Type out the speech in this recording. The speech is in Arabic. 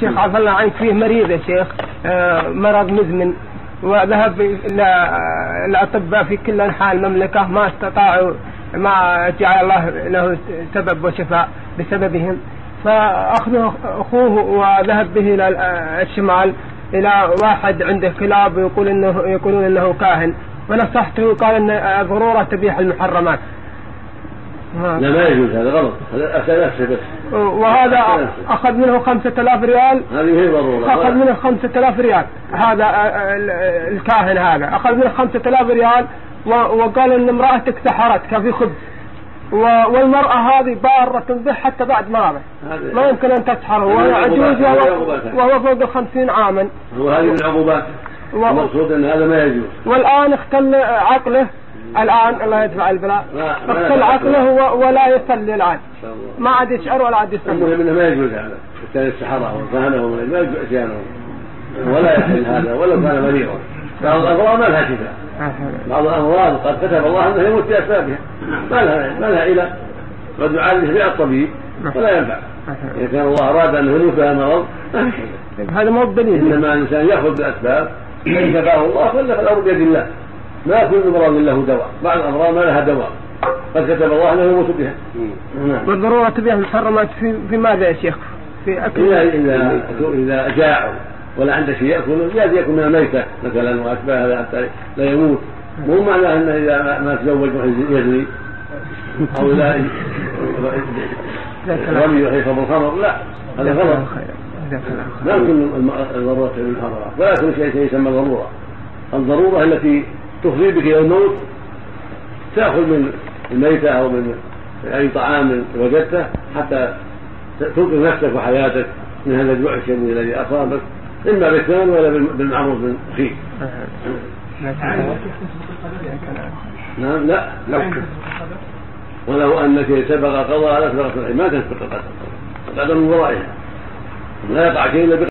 شيخ عفى الله عنك فيه مريض يا شيخ آه، مرض مزمن. وذهب إلى الأطباء في كل أنحاء المملكة ما استطاعوا ما جعل الله له سبب وشفاء بسببهم. فاخذه أخوه وذهب به إلى الشمال إلى واحد عنده كلاب ويقول إنه يقولون إنه كاهن. ونصحته قال إن الضروره تبيح المحرمات. لا ما يجوز هذا غلط. هذا نفسه بس وهذا أخذ منه خمسة آلاف ريال. هذه هي ضرورة. أخذ منه خمسة آلاف ريال. هذا الكاهن هذا. أخذ منه خمسة آلاف ريال وقال إن امرأتك سحرتك في خبز. والمرأة هذه بارة به حتى بعد ما ما يمكن أن تسحره. وهي عجوز وهو فوق الخمسين عاما. وهذه من العقوبات المقصود إن هذا ما يجوز. والآن اختل عقله. الآن الله يدفع البلاء. اختل عقله ولا يصلي الآن. ما عاد يشعر ولا عاد يصلي. المهم إنه ما يجوز هذا. حتى السحرة والكهنة ما يجوز اتيانهم ولا يحل هذا ولو كان مريضا. بعض الامراض ما لها شفاء بعض الأمراض قد كتب الله أنه يموت باسبابها ما لها ما لها علاج قد يعالج بها الطبيب ولا ينفع. إذا كان الله أراد انه يموت بها المرض هذا مو بدليل إنما الإنسان يأخذ بالاسباب فان شفاه الله فلا فالامر بيد الله. ما كل مرض له دواء. بعض الأمراض ما لها دواء. قد كتب الله أنه يموت بها. نعم. والضروره تبيع المحرمات في, في ماذا يا شيخ؟ في أكل اذا اذا إذا جاعوا ولا عنده شيء يأكل جاز يأكل من الميتة مثلا وأشباه هذا حتى لا يموت. مو معناه إنه إذا ما تزوج يزني أو لا رمي يحيط بالخمر لا هذا غلط. لا كل الضروره المحرمات ولا كل شيء يسمى ضروره الضرورة التي تفضي بك إلى الموت تأخذ من الميتة أو من أي طعام وجدته حتى تنقذ نفسك وحياتك من هذا الجوع الشديد الذي أصابك اما بالثمن ولا بالمعروف من أخيك. نعم لا لو ولو أنك سبق قضاء لسبقت ما تسبق القدر القدر من ورائها. لا يقع شيء إلا